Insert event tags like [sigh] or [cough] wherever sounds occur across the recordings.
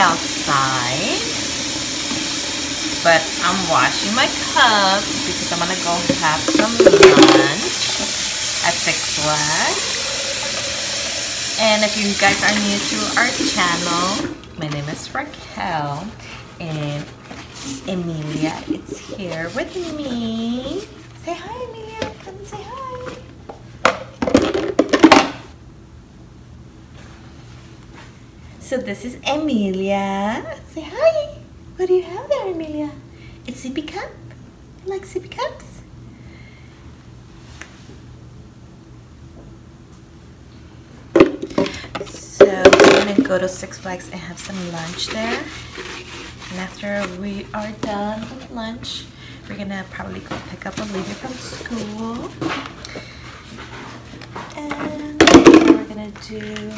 outside. But I'm washing my cups because I'm gonna go have some lunch at Six Flags. And if you guys are new to our channel, my name is Raquel and Emilia is here with me. Say hi, Emilia. Come say hi. So this is Emilia. Say hi. What do you have there, Emilia? A sippy cup? You like sippy cups? So we're gonna go to Six Flags and have some lunch there. And after we are done with lunch, we're gonna probably go pick up Olivia from school. And we're gonna do,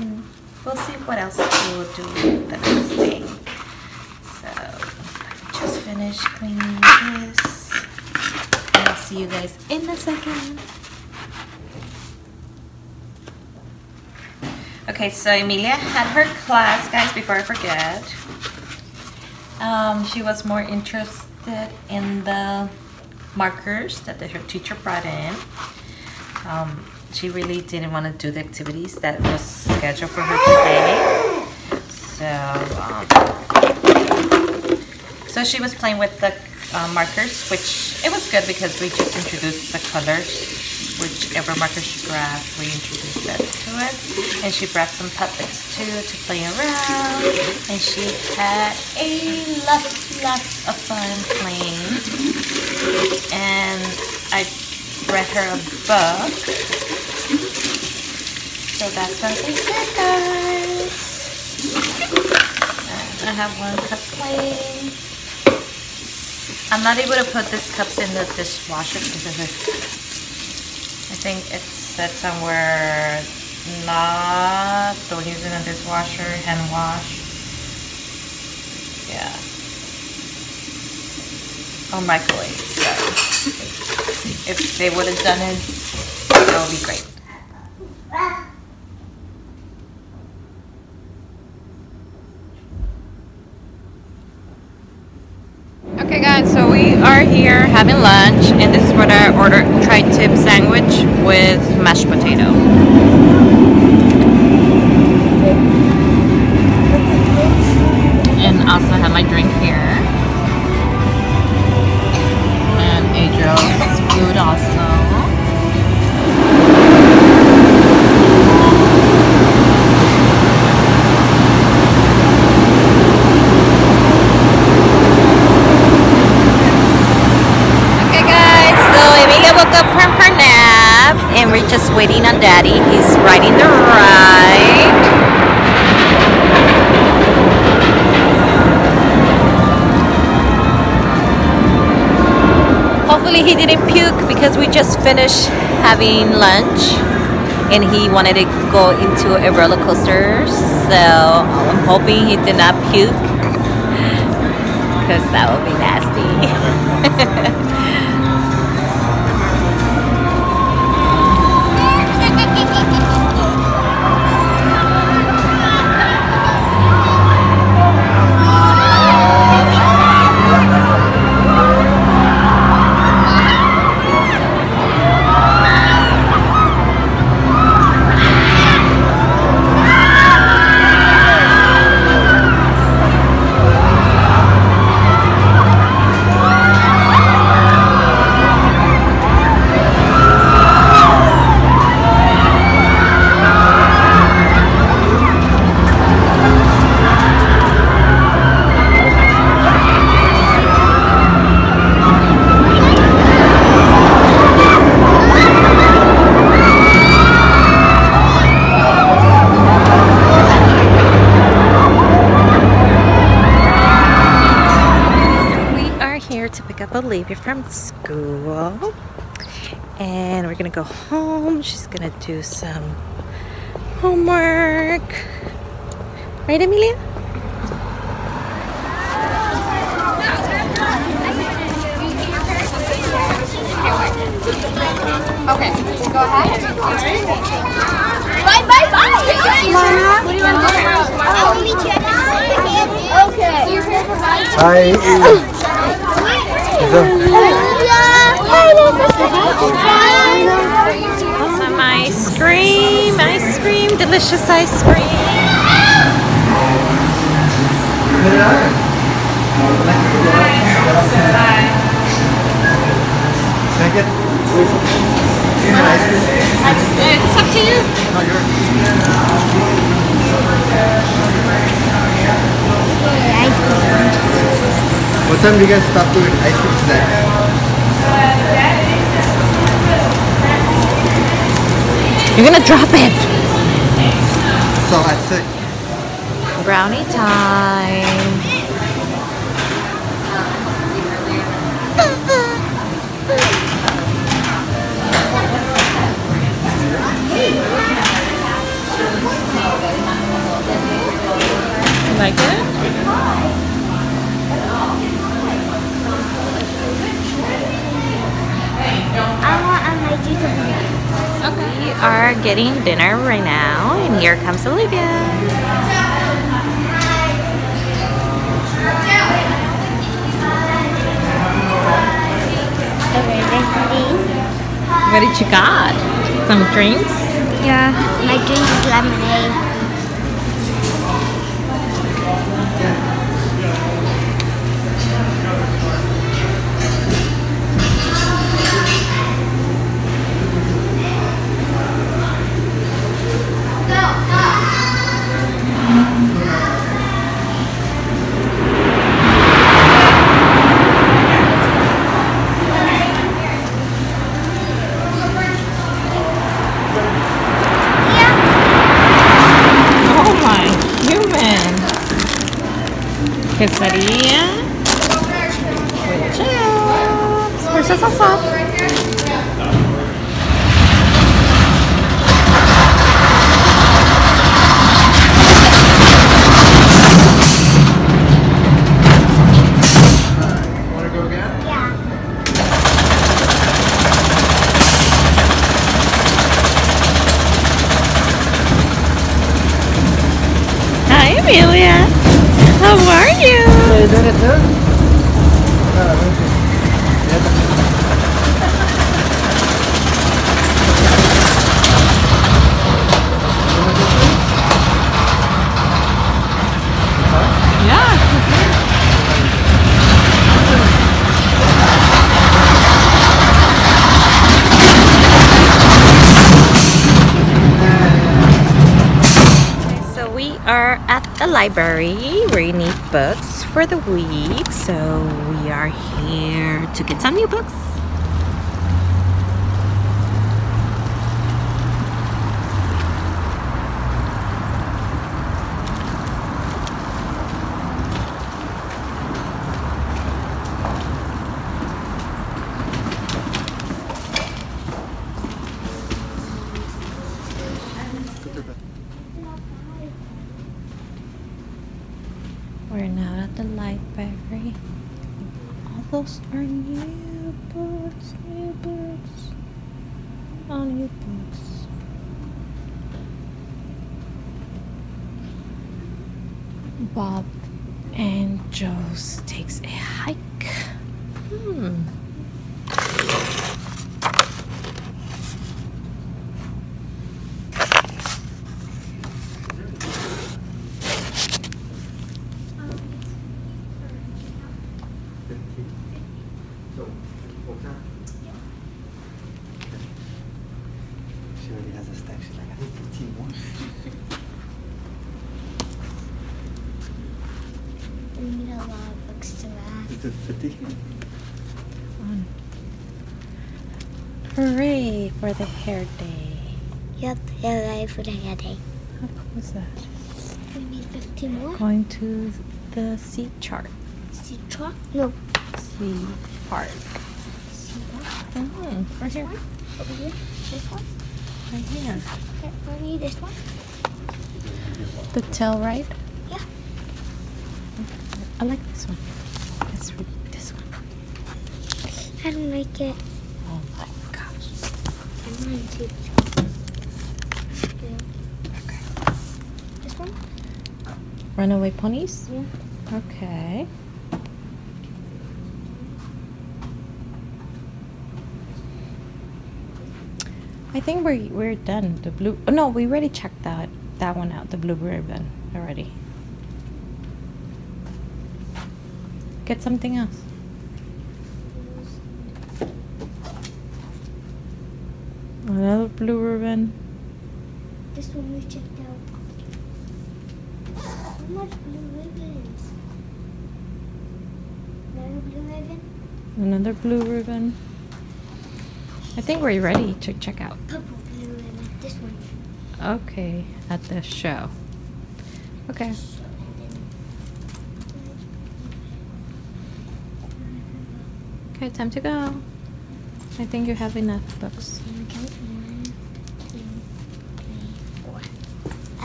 and we'll see what else we'll do the next day. So, just finished cleaning this. And I'll see you guys in a second. Okay, so Emilia had her class, guys, before I forget. Um, she was more interested in the markers that the, her teacher brought in. Um, she really didn't want to do the activities that was scheduled for her today. So, um, so she was playing with the uh, markers, which it was good because we just introduced the colors. Whichever marker she grabbed, we introduced that to it. And she brought some puppets too to play around. And she had a lot, lots of fun playing. And I read her a book. So that's what they said, guys. I have one cup playing. I'm not able to put these cups in the dishwasher because this. I think it said somewhere not don't use it in the dishwasher, hand wash. Yeah. Or microwave. So if they would have done it, that would be great. Okay guys, so we are here having lunch and this is what I ordered, tri-tip sandwich with mashed potato. And also have my drink here. And Adriel's food also. Okay guys, so Emilia woke up from her nap and we're just waiting on daddy. He's riding the ride. Hopefully he didn't puke because we just finished having lunch and he wanted to go into a roller coaster. So I'm hoping he did not puke because that would be nasty. [laughs] to pick up Olivia from school. And we're gonna go home. She's gonna do some homework. Right, Emilia? Okay, go ahead. Bye, bye, bye. Mama. What do you want to do? I'll meet you at the Okay. So you're here for Hi. [laughs] Some ice cream, ice cream, delicious ice cream. Can I get ice cream? It's up to you. Not yours. What time do you guys stop doing ice cream snacks? You're gonna drop it. So at six. Brownie time. Are getting dinner right now, and here comes Olivia. What did you got? Some drinks? Yeah, my drink is lemonade. Library. We need books for the week. So we are here to get some new books. We're now at the library. All those are new books, new books, all new books. Bob and Joe's takes a hike. Hmm. So, what's that? She already has a stack. She's like, I need 15 more. We need a lot of books to read. Is it 50? Fun. Hooray for the hair day. Yep, yeah, for the headache. How cool is that? We need 15 more. Going to the sea chart. See truck? No. Sea park. See what? Mm-hmm. Right here. Over here? This one? Right here. Okay, we need this one? The tail ride. Yeah. I like this one. Let's read this one. I don't like it. One, two, three. This one? Runaway ponies? Yeah. Okay. I think we're we're done. The blue. Oh, no, we already checked that that one out. The blue ribbon already. Get something else. Another blue ribbon. This one we checked out. So much blue ribbons. Another blue ribbon. Another blue ribbon. I think we're ready to check out. Purple blue ribbon. This one. Okay, at the show. Okay. Okay, time to go. I think you have enough books. Can we count? One, two, three, four.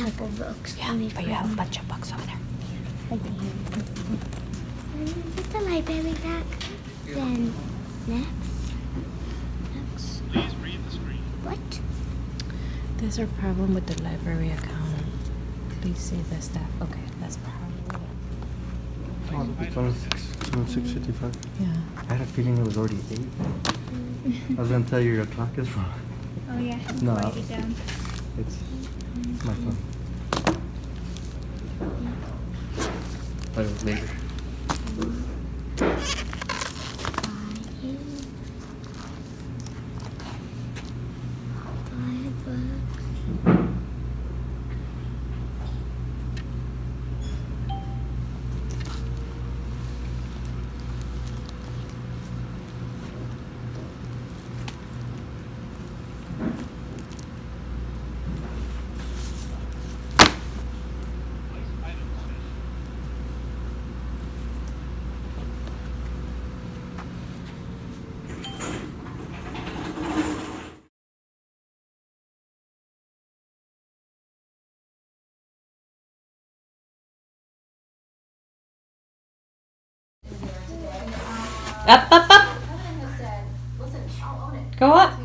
Apple books. Only but you have a bunch of books over there. Put the library back. Then next. Next. Please read the screen. What? There's a problem with the library account. Please see the staff. Okay, that's probably Oh, it's on six, on six fifty-five. yeah. I had a feeling it was already eight. I was gonna tell you your clock is wrong. Oh yeah. No. Write it down. It's my phone. But it was later. Five Up, up, up. Go up.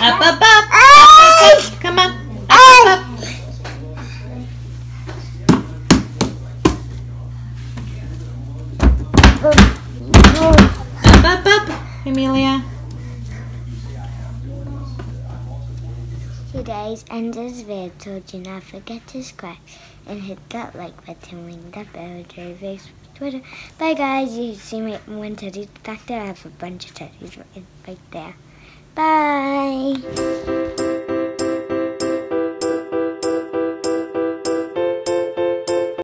Up, up, up. Come on. Up, up, up. Up, up, up. Emilia. End this video, so do not forget to subscribe and hit that like button, ring that bell, join Facebook, Twitter. Bye guys, you see me when Teddy's back there, I have a bunch of teddies right there. Bye!